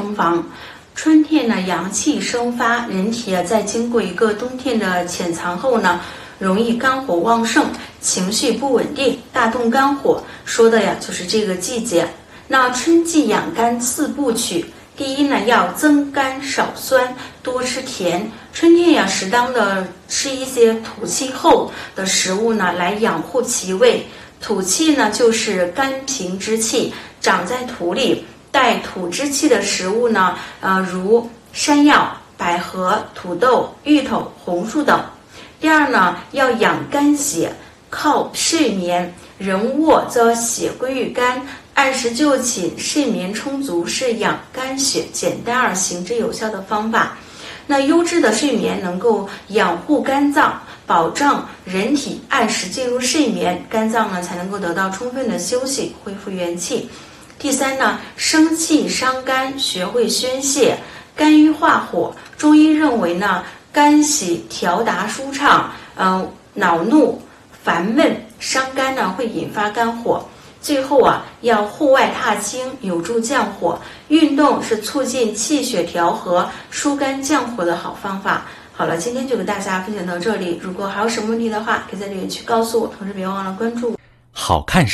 生防。春天呢，阳气生发，人体啊，在经过一个冬天的潜藏后呢，容易肝火旺盛，情绪不稳定，大动肝火，说的呀就是这个季节。那春季养肝四部曲，第一呢，要增甘少酸，多吃甜。春天呀，适当的吃一些土气厚的食物呢，来养护脾胃。土气呢，就是肝平之气，长在土里。带土之气的食物呢，呃，如山药、百合、土豆、芋头、红薯等。第二呢，要养肝血，靠睡眠。人卧则血归于肝，按时就寝，睡眠充足是养肝血、简单而行之有效的方法。那优质的睡眠能够养护肝脏，保障人体按时进入睡眠，肝脏呢才能够得到充分的休息，恢复元气。第三呢，生气伤肝，学会宣泄，肝郁化火。中医认为呢，肝喜调达舒畅，嗯，恼怒烦闷伤肝呢，会引发肝火。最后啊，要户外踏青，有助降火。运动是促进气血调和、疏肝降火的好方法。好了，今天就给大家分享到这里。如果还有什么问题的话，可以在留言区告诉我。同时别忘了关注。好看。